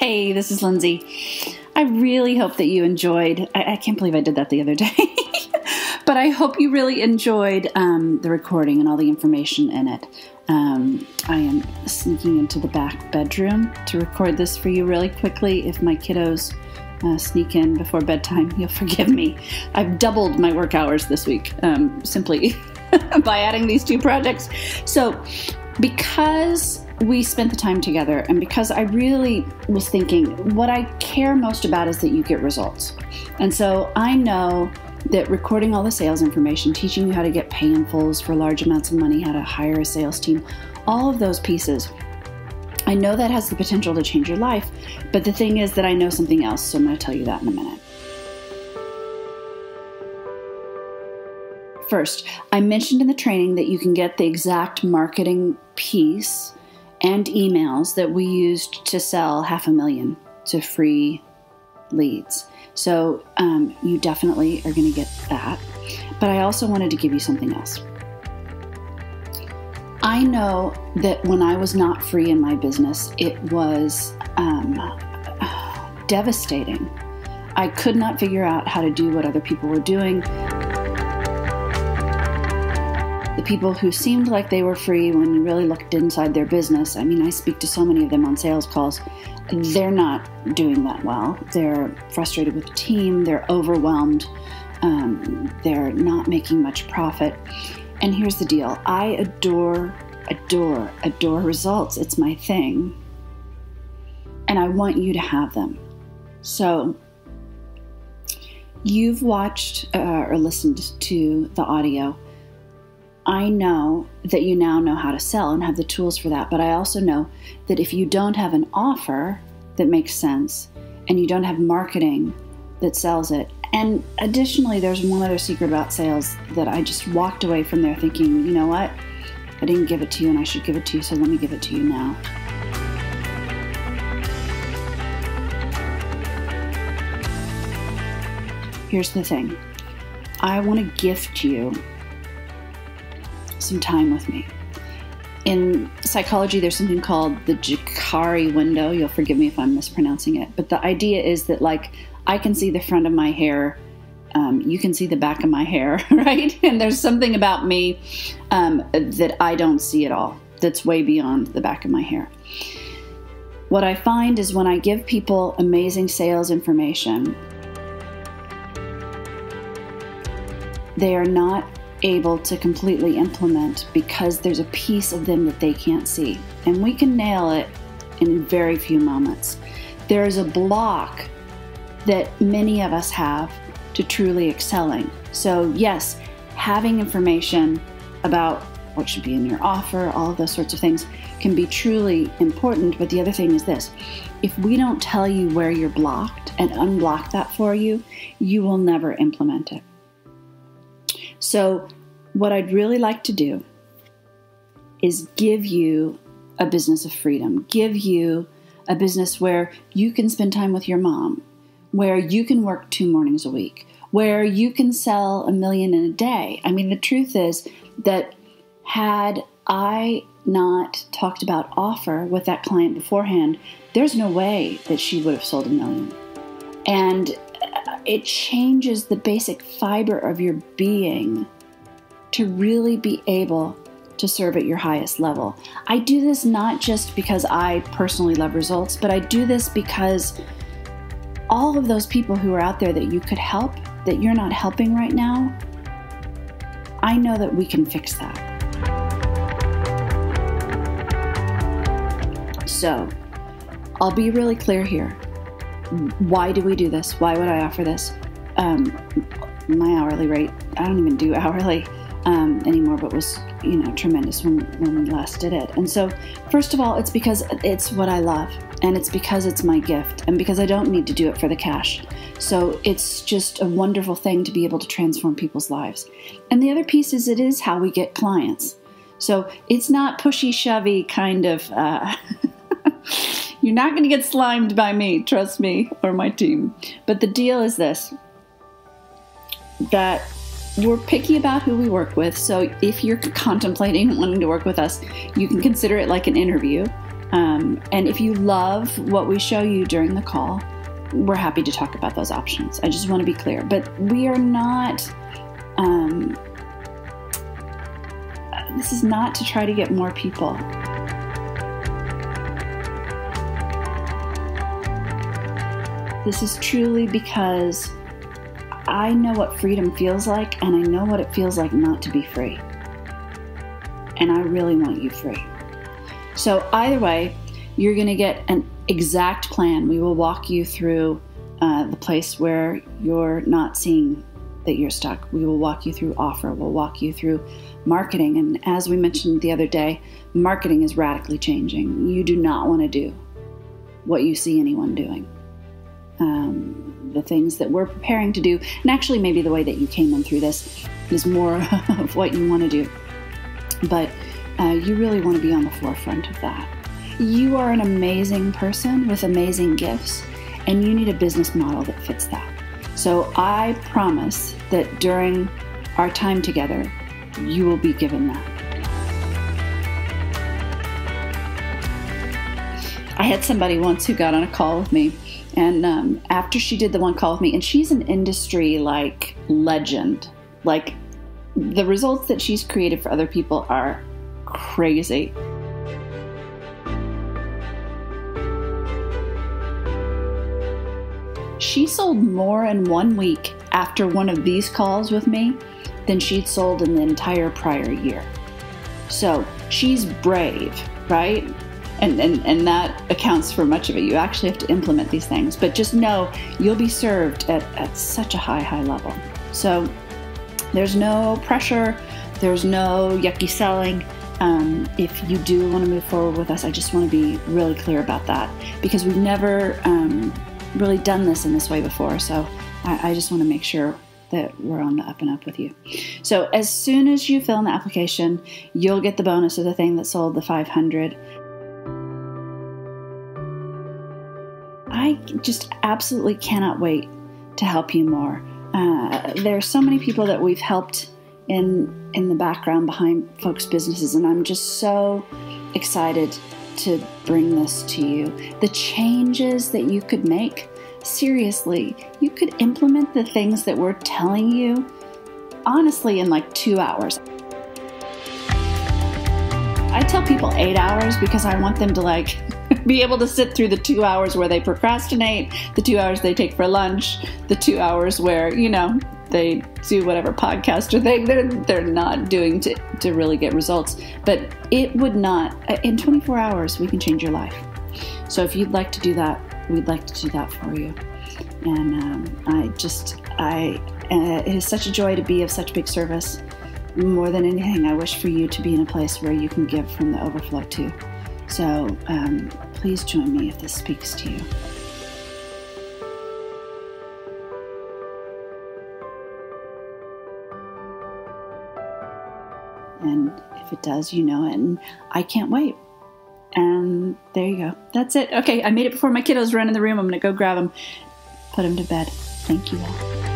Hey, this is Lindsay. I really hope that you enjoyed. I, I can't believe I did that the other day. but I hope you really enjoyed um, the recording and all the information in it. Um, I am sneaking into the back bedroom to record this for you really quickly. If my kiddos uh, sneak in before bedtime, you'll forgive me. I've doubled my work hours this week um, simply by adding these two projects. So, because we spent the time together and because I really was thinking what I care most about is that you get results. And so I know that recording all the sales information, teaching you how to get pay in fulls for large amounts of money, how to hire a sales team, all of those pieces. I know that has the potential to change your life, but the thing is that I know something else, so I'm going to tell you that in a minute. First, I mentioned in the training that you can get the exact marketing piece and emails that we used to sell half a million to free leads. So um, you definitely are going to get that. But I also wanted to give you something else. I know that when I was not free in my business, it was um, devastating. I could not figure out how to do what other people were doing the people who seemed like they were free when you really looked inside their business. I mean, I speak to so many of them on sales calls. They're not doing that well. They're frustrated with the team, they're overwhelmed, um, they're not making much profit. And here's the deal I adore, adore, adore results. It's my thing. And I want you to have them. So, you've watched uh, or listened to the audio I know that you now know how to sell and have the tools for that, but I also know that if you don't have an offer that makes sense and you don't have marketing that sells it, and additionally, there's one other secret about sales that I just walked away from there thinking, you know what? I didn't give it to you and I should give it to you, so let me give it to you now. Here's the thing I want to gift you some time with me. In psychology, there's something called the Jacari window. You'll forgive me if I'm mispronouncing it, but the idea is that, like, I can see the front of my hair, um, you can see the back of my hair, right? And there's something about me um, that I don't see at all, that's way beyond the back of my hair. What I find is when I give people amazing sales information, they are not able to completely implement because there's a piece of them that they can't see. And we can nail it in very few moments. There is a block that many of us have to truly excelling. So, yes, having information about what should be in your offer, all of those sorts of things can be truly important. But the other thing is this if we don't tell you where you're blocked and unblock that for you, you will never implement it. So, what I'd really like to do is give you a business of freedom, give you a business where you can spend time with your mom, where you can work two mornings a week, where you can sell a million in a day. I mean, the truth is that had I not talked about offer with that client beforehand, there's no way that she would have sold a million. And it changes the basic fiber of your being to really be able to serve at your highest level. I do this not just because I personally love results, but I do this because all of those people who are out there that you could help that you're not helping right now, I know that we can fix that. So, I'll be really clear here. Why do we do this? Why would I offer this? Um, my hourly rate, I don't even do hourly um, anymore, but was you know tremendous when when we last did it. And so, first of all, it's because it's what I love, and it's because it's my gift, and because I don't need to do it for the cash. So it's just a wonderful thing to be able to transform people's lives. And the other piece is it is how we get clients. So it's not pushy shovey kind of. Uh, You're not going to get slimed by me, trust me, or my team. But the deal is this that we're picky about who we work with, so if you're contemplating wanting to work with us, you can consider it like an interview. Um, and if you love what we show you during the call, we're happy to talk about those options. I just want to be clear. But we are not, um, this is not to try to get more people. This is truly because I know what freedom feels like, and I know what it feels like not to be free. And I really want you free. So, either way, you're going to get an exact plan. We will walk you through uh, the place where you're not seeing that you're stuck. We will walk you through offer. We'll walk you through marketing. And as we mentioned the other day, marketing is radically changing. You do not want to do what you see anyone doing. Um, the things that we're preparing to do. And actually, maybe the way that you came in through this is more of what you want to do. But uh, you really want to be on the forefront of that. You are an amazing person with amazing gifts, and you need a business model that fits that. So I promise that during our time together, you will be given that. I had somebody once who got on a call with me and um, after she did the one call with me, and she's an industry like legend, like the results that she's created for other people are crazy. She sold more in one week after one of these calls with me than she'd sold in the entire prior year. So she's brave, right? And, and, and that accounts for much of it. You actually have to implement these things, but just know you'll be served at, at such a high, high level. So there's no pressure, there's no yucky selling. Um, if you do want to move forward with us, I just want to be really clear about that because we've never um, really done this in this way before. So I, I just want to make sure that we're on the up and up with you. So as soon as you fill in the application, you'll get the bonus of the thing that sold the 500. I just absolutely cannot wait to help you more. Uh, there are so many people that we've helped in in the background behind folks' businesses, and I'm just so excited to bring this to you. The changes that you could make, seriously, you could implement the things that we're telling you, honestly, in like two hours. I tell people eight hours because I want them to like be able to sit through the two hours where they procrastinate, the two hours they take for lunch, the two hours where, you know, they do whatever podcast or they, they're, they're not doing to, to really get results. But it would not, in 24 hours, we can change your life. So if you'd like to do that, we'd like to do that for you. And um, I just, I, uh, it is such a joy to be of such big service. More than anything, I wish for you to be in a place where you can give from the overflow too. So um, please join me if this speaks to you. And if it does, you know it. And I can't wait. And there you go. That's it. Okay, I made it before my kiddos run in the room. I'm going to go grab them, put them to bed. Thank you all.